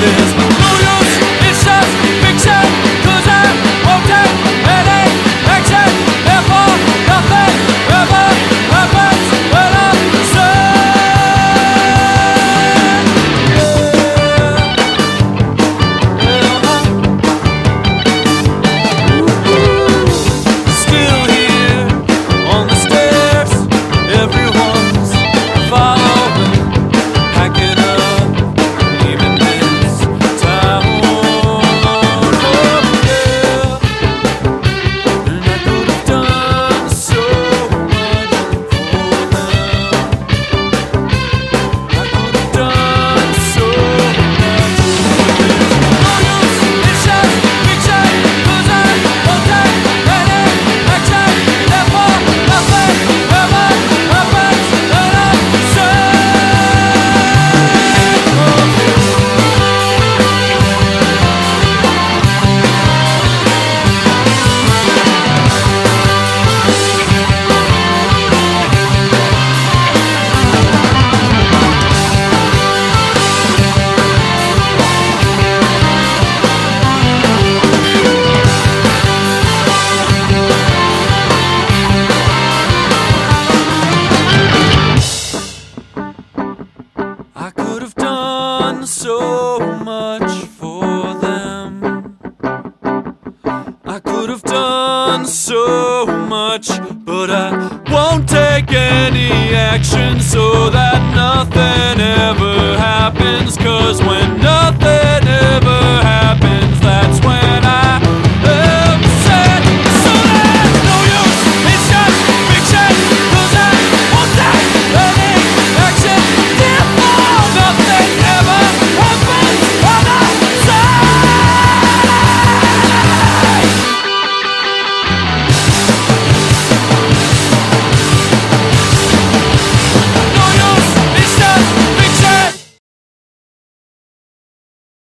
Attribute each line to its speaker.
Speaker 1: this. action so that